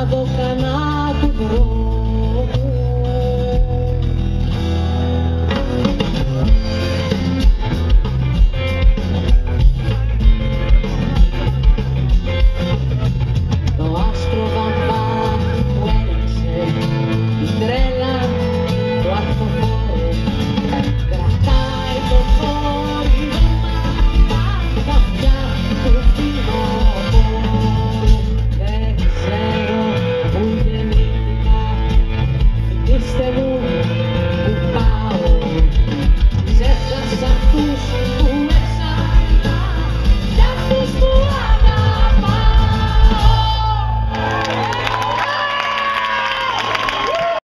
avocanato brodo.